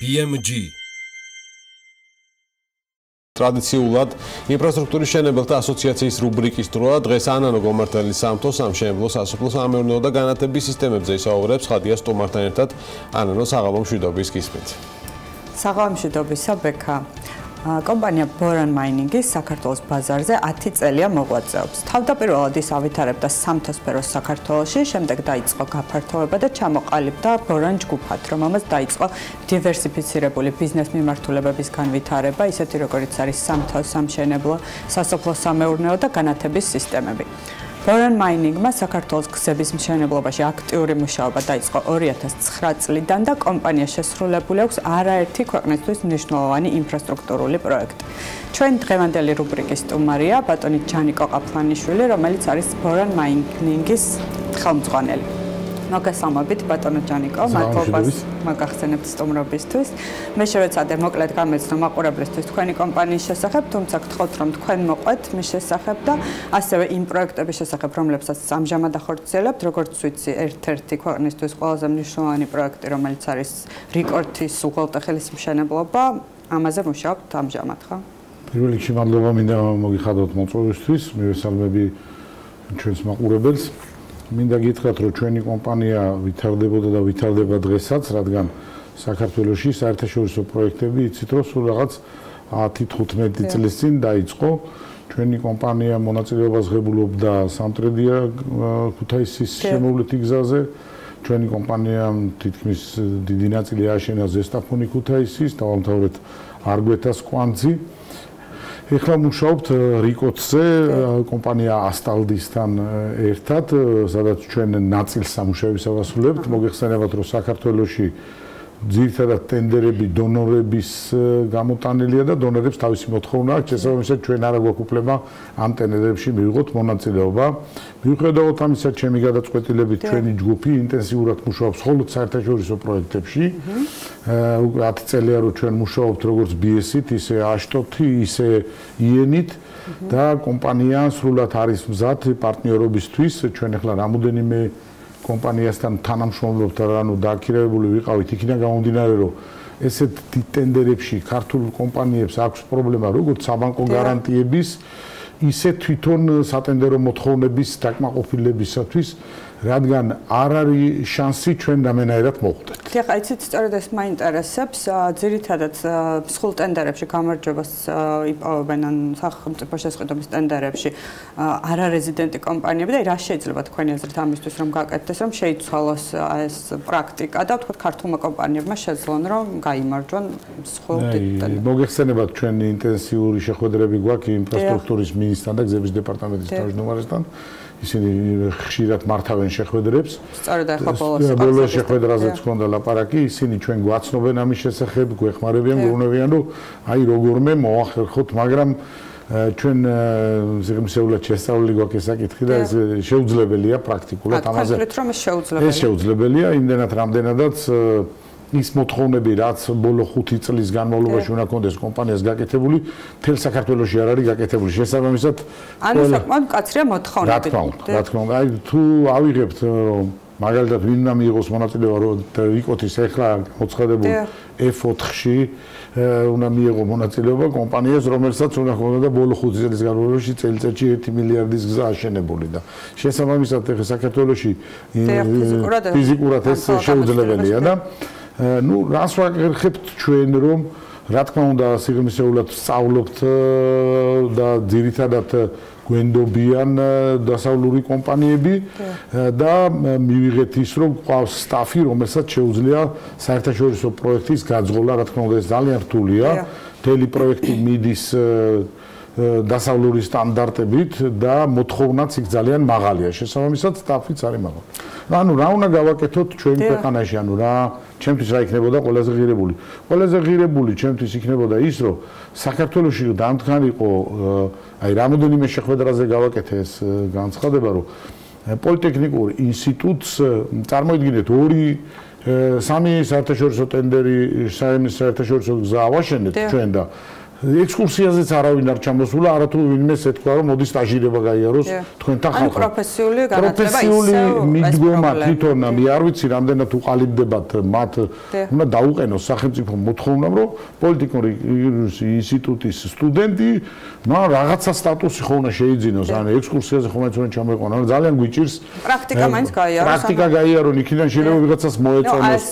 BMG ტრადიციულად ინფრასტრუქტურის შენებელთა ასოციაციის რუბრიკის დროა დღეს ანანო გომართელი სამთო სამშენებლო სასოფლო სამეურნეო და განათების სისტემებზე ისაუბრებს ხადია სტომართან ერთად ანანო საღამო მშვიდობის გისმით საღამო მშვიდობისა ბექა კომპანია Boran Mining-ის საქართველოს ბაზარზე 10 წელია მოღვაწეობს. თავდაპირველად ის ავითარებდა სამთოსფეროს საქართველოში, შემდეგ დაიწყო გაფართოება და ჩამოყალიბდა Boran ჯგუფად, რომელმაც დაიწყო დივერსიფიცირებული ბიზნეს მიმართულებების განვითარება, ისეთი როგორც არის სამთო, სამშენებლო, სასოფლო სამეურნეო და განათების სისტემები. Foreign Mining-მა საქართველოს გზების მშენებლობაში აქტიური მუშაობა დაიწყო 2009 წლიდან და კომპანია შესრულებული აქვს არაერთი ქვეყნისთვის მნიშვნელოვანი ინფრასტრუქტურული პროექტი. ჩვენ დღევანდელი რუბრიკის სტუმარია ბატონი ჯანიკო ყაფლანიშვილი, რომელიც არის Foreign Mining-ის ხელმძღვანელი. მოგესალმებით ბატონო ჯანიკო, მადლობა მაგახსენებთ სტუმრობისთვის. მე შევეცადე მოკლედ გამეცნო მაყურებლისთვის თქვენი კომპანიის შესახებ, თუმცა გთხოვთ რომ თქვენ მოყვეთ მის შესახებ და ასევე იმ პროექტების შესახებ, რომლებსაც ამჟამად ახორციელებთ, როგორც ვიცი, ერთ-ერთი ქვეყნისთვის ყველაზე მნიშვნელოვანი პროექტი, რომელიც არის რიკორთის უღელტეხილის მშენებლობა, ამაზე მუშაობთ ამჟამად, ხო? პირველ რიგში მადლობა მინდა მოგიხადოთ მოწვევისთვის, მივესალმები ჩვენს მაყურებელს. მინდა გითხრათ, რომ ჩვენი კომპანია ვითარდებოდა და ვითარდება დღესაც, რადგან საქართველოსი საერთაშორისო პროექტები იცით, რომ სულ რაღაც 10-15 წლის წინ დაიწყო. ჩვენი კომპანია მონაწილეობას ღებულობდა სამტრედია ქუთაისის შემოვლითი გზაზე. ჩვენი კომპანია თითქმის დიდი ნაწილი აშენა ზესტაფონი ქუთაისის, დავამთავრეთ არგვეთას კვანძი. ეხლა მუშაობთ რიკოტზე კომპანია ასტალდისთან ერთად, სადაც ჩვენ ნაწილს სამუშაოებს ავასრულებთ. მოგეხსენებათ, რომ საქართველოში ძირითადად ტენდერები დონორების გამოტანილია და დონორებს თავისი მოთხოვნა აქვს. შესაბამისად ჩვენ არა გვაქვს უფლება ამ ტენდერებში მივიღოთ მონაწილეობა. მიუხედავად ამისა ჩემი გადაწყვეტილებით ჩვენი ჯგუფი ინტენსიურად მუშაობს მხოლოდ საერთაშორისო პროექტებში. უკვე 10 წელია რომ ჩვენ მუშაობთ როგორც BS-ით ისე აშტოთი ისე იენით და კომპანია სრულად არის მზად პარტნიორობისთვის. ჩვენ ახლა რამოდენიმე კომპანიასთან თანამშრომლობთ და ანუ დააქირავებული ვიყავით იქიდან გამომდინარე რომ ესეთ ტენდერებში ქართულ კომპანიებს აქვს პრობლემა როგორც საბანკო გარანტიების ისე თვითონ სატენდერო მოთხოვნების დაკმაყოფილებისათვის რადგან არ არის შანსი ჩვენ დამენაერად მოხვდეთ. ხა იცით სწორედ ეს მაინტერესებს, ძირითადად სხულ ტენდერებში გამარჯვებას იპოვებენ ან სახელმწიფო შესყიდვების ტენდერებში არარეზიდენტი კომპანიები და რა შეიძლება თქვენი აზრით ამისთვის რომ გაკეთდეს, რომ შეიცვალოს ეს პრაქტიკა და თქვა ქართულმა კომპანიებმა შეძლონ რომ გამოიმარჯვონ სხულ ტენდერებში. მოგეხსენებათ ჩვენი ინტენსიური შეხვედრები გვაქვს ინფრასტრუქტურის მინისტრთან და გზების დეპარტამენტის თავმჯდომარესთან. ისინი ხშირად მართავენ შეხვედრებს. სწორედ ახლა ბოლოს ბოლოს შეხვედრაზეც ხონდა ლაპარაკი, ისინი ჩვენ გვაცნობენ ამის შესახებ, გვეხმარებიან, გეუბნებიან, რომ აი როგორმე მოახერხოთ, მაგრამ ჩვენ ზეგმსეულად შესწავლილი გვაქვს ეს საკითხი და ეს შეუძლებელია პრაქტიკულად ამაზე. ეს შეუძლებელია იმდენად რამდენადაც ის მოთხოვნები რაც ბოლო 5 წლის განმავლობაში უნდა კონდეს კომპანიას გაკეთებული, თელ საქართველოსი არ არის გაკეთებული. შესაბამისად, ანუ საკმაოდ მკაცრია მოთხოვნები. რა თქმა უნდა, რა თქმა უნდა, აი თუ ავიღებთ რომ მაგალითად ვინ უნდა მიიღოს მონაწილეობა რომ რიკოთის ეხლა მოცხადებულ F4-ში უნდა მიიღო მონაწილეობა კომპანიას, რომელსაც უნდა ქონოდა ბოლო 5 წლის განმავლობაში წელიწადში 1 მილიარდის გზა აშენებული და შესაბამისად ეხლა საქართველოსი ფიზიკურად ეს შეუძლებელია და ну რას ვაკერხებთ ჩვენ რომ რა თქმა უნდა სიღრმისეულად სწავლობთ და ძირითადად გვენდობიან დასავლური კომპანიები და მივიღეთ ის რომ ყავს სტაფი რომელსაც შეუძლია საერთაშორისო პროექტის გაძღოლა. რა თქმა უნდა ეს ძალიან რთულია. მთელი პროექტი მიდის დასავლური სტანდარტებით და მოთხოვნაც იქ ძალიან მაღალია. შესაბამისად სტაფიც არის მაღალი. ანუ რა უნდა გავაკეთოთ ჩვენ ქვეყანაში? ანუ რა ჩემთვის რა იქნებოდა ყველაზე ღირებული? ყველაზე ღირებული ჩემთვის იქნებოდა ის რომ საქართველოსი დამთხანიყო აი რამოდენიმე შეხვედრაზე გავაკეთე ეს განცხადება რომ პოლიტექნიკურ ინსტიტუტს წარმოიდგინეთ ორი სამი საერთაშორისო ტენდერი საერთაშორისო გზა ავაშენეთ ჩვენ და ექსკურსიაზეც არავინ არ ჩამოსულა, არათუ ვინმეს ეთქვა, რომ მოდი სტაჟირება გაიაროს თქვენთან ხალხო. ანუ პროფესიული განათლება ისე პროფესიული მიდგომა თვითონ მე არ ვიცი რამდენად უყალიბდებათ მათ უნდა დაუყენოს სახელმწიფო მოთხოვნა, რომ პოლიტიკური ინსტიტუტის სტუდენტი ნა რაღაცა სტატუსი ხო უნდა შეიძინოს, ანუ ექსკურსიაზე ხომ ეცოდნენ ჩამოიყვანო, ანუ ძალიან გვიჭირს პრაქტიკა მაინც გაიაროს. პრაქტიკა გაიარო, იქიდან შეიძლება ვიღაცას მოეწონოს.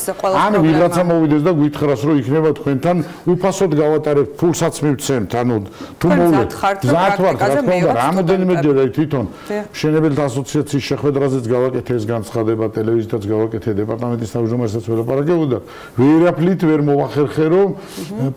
ანუ ვიღაცა მოვიდეს და გითხრას, რომ იქნება თქვენთან უფასოდ გავატარებთ ფულსაც მივცემთ, ანუ თუ მოვლეთ ზათ ვარ, რა თქმა უნდა, რამოდენიმე ჯერ თვითონ შენებელთა ასოციაციის შეხვედრაზეც გავაკეთე ეს განცხადება, ტელევიზიითაც გავაკეთე, დეპარტამენტის თავმჯდომარესაც ველაპარაკებოდა, ვერაფრით ვერ მოახერხე, რომ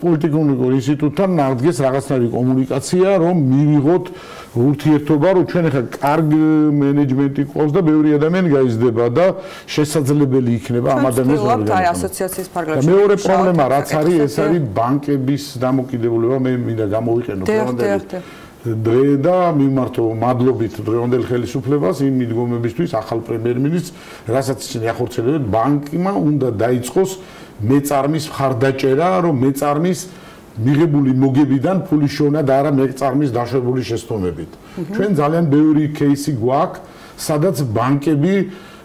პოლიტიკურ ინსტიტუტთან ნაღდგეს რაღაცნაირი კომუნიკაცია, რომ მივიღოთ ურთიერთობა, რომ ჩვენ ახლა კარგ მენეჯმენტი ყავს და ბევრი ადამიანი გაიზრდება და შესაძლებელი იქნება ამ ადამიანს გარკვეულ აი ასოციაციის ფარგლებში. მეორე პრობლემა რაც არის, ეს არის ბანკების დამოკიდებულება, მე მინდა გამოვიყენო პრობლემები. დღე და მიმართო მადლობით დღევანდელ ხელისუფლებას იმ მიდგომებისთვის ახალ პრემიერ-მინისტრს, რასაც ისინი ახორციელებენ, ბანკმა უნდა დაიწყოს მეწარმის მხარდაჭერა, რომ მეწარმის მიღებული მოგებიდან ფულის შონა და არა მეწარმის დაშვებული შეცდომებით. ჩვენ ძალიან ბევრი кейსი გვაქვს, სადაც ბანკები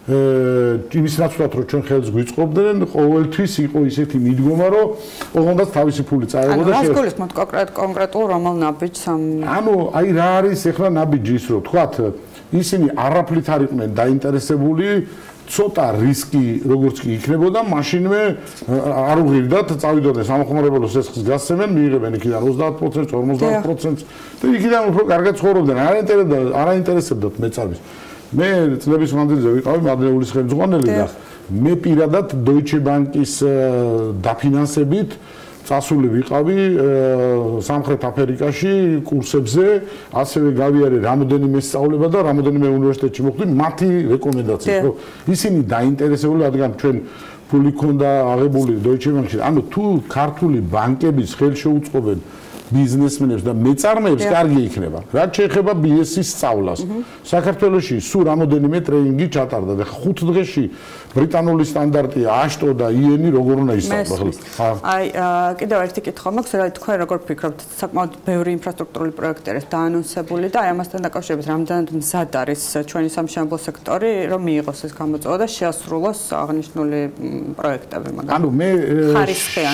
იმის ნაცვლად რომ ჩვენ ხელს გვიწყობდნენ, ყოველთვის იყო ისეთი მიდგომა, რომ ოღონდ თავისი ფული წაეღო და შე. ანუ გულისხმობთ კონკრეტ კონკრეტულ რომელ ნაბიჯს ამ ანუ აი რა არის ეხლა ნაბიჯი ის რომ თქვათ ისინი არაფრით არ იყვნენ დაინტერესებული ცოტა რისკი როგორც კი იქნებოდა, მაშინვე არ უღირდათ, წავიდოდნენ სამხმარებლო სესხის გასცემენ, მიიღებენ იქიდან 30%, 50% და იქიდან უფრო კარგად ცხოვრობდნენ. არ ინტერესებდა, არ ინტერესებდათ მეწარმის. მე წლების მანძილზე ვიყავი მადლეულის ხელმძღვანელი და მე პირადად Deutsche Bank-ის დაფინანსებით წასული ვიყავი სამხრეთ აფრიკაში კურსებზე, ასევე გავიარე რამოდენიმე სწავლება და რამოდენიმე უნივერსიტეტში მოხვდი. მათი რეკომენდაციით, რომ ისინი დაინტერესებული რადგან ჩვენ ფული ქონდა აღებული Bank-ში. ანუ თუ ქართული ბანკების ხელშეუწყობენ ბიზნესმენებს და მეწარმეებს კარგი იქნება. რაც შეეხება BS-ის სწავლას. საქართველოში სულ რამოდენიმე ტრეინინგი ჩატარდა და 5 დღეში ბრიტანული სტანდარტია აშტო და იენი როგორ უნდა ისწავლო ხო? აი კიდევ ერთი კითხვა მაქვს, რა თქვენ როგორ ფიქრობთ, საკმაოდ ბევრი ინფრასტრუქტურული პროექტი არის დაანონსებული და აი ამასთან დაკავშირებით რამდენად მზად არის ჩვენი სამშენებლო სექტორი, რომ მიიღოს ეს გამოწვევა და შეასრულოს აღნიშნული პროექტები, მაგრამ ანუ მე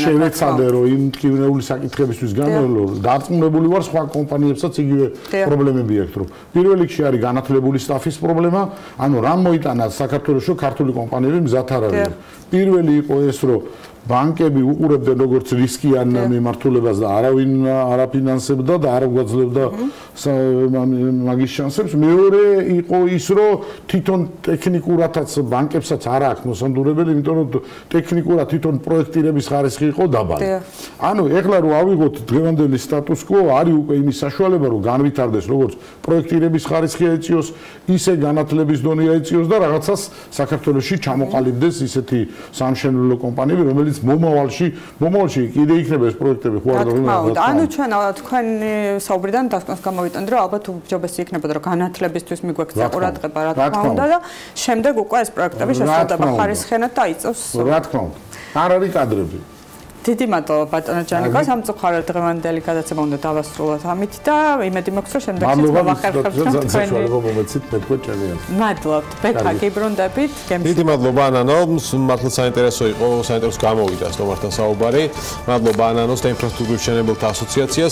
შევეცადე რომ იმ ტკივნეული საკითხებისთვის განველო დარწმუნებული ვარ სხვა კომპანიებსაც იგივე პრობლემები აქვს რომ პირველ რიგში არის განათლებული სტაფის პრობლემა ანუ რამ მოიტანა საქართველოსო ქართული კომპანიები მზად არ არიან პირველი იყო ეს რომ ბანკები უყურებდნენ როგორც რისკიან მიმართულებას და არავინ არ აფინანსებდა და არ გვაძლევდა მაგის შანსებს. მეორე იყო ის, რომ თვითონ ტექნიკურათაც ბანკებსაც არ აქვს მოსანდურებელი, იმიტომ რომ ტექნიკურად თვითონ პროექტირების ხარისხი იყო დაბალი. ანუ ეხლა რო ავიღოთ დღევანდელი სტატუს კვო, არის უკვე იმის საშუალება, რომ განვითარდეს როგორც პროექტირების ხარისხი ეწიოს, ისე განათლების დონე ეწიოს და რაღაცას საქართველოსში ჩამოყალიბდეს ისეთი სამშენებლო კომპანიები, რომელიც მომავალში მომავალში კიდე იქნება ეს პროექტები ხო არ და ანუ ჩვენ თქვენი საუბრიდან დასკვნას გამოვიტანთ რომ ალბათ უჯობესი იქნებოდა რომ განათლებისთვის მიგვექცა ყურადღება რა თქმა უნდა და შემდეგ უკვე ეს პროექტები შესაძლოა ხარისხენად დაიწოს რა თქმა უნდა. არ არის კადრები. დიდი მადლობა ბატონო ჯანიკო სამწუხაროდ დღევანდელი გადაცემა უნდა დავასრულოთ ამით და იმედი მაქვს რომ შემდეგში მოვახერხებთ თქვენი. მადლობთ. ბეთა გიბრუნდებით დიდი მადლობა ანანო. მართლა საინტერესო იყო საინტერესო გამოვიდა სტომართან საუბარი. მადლობა ანანოს და ინფრასტრუქტურის მშენებელთა ასოციაციას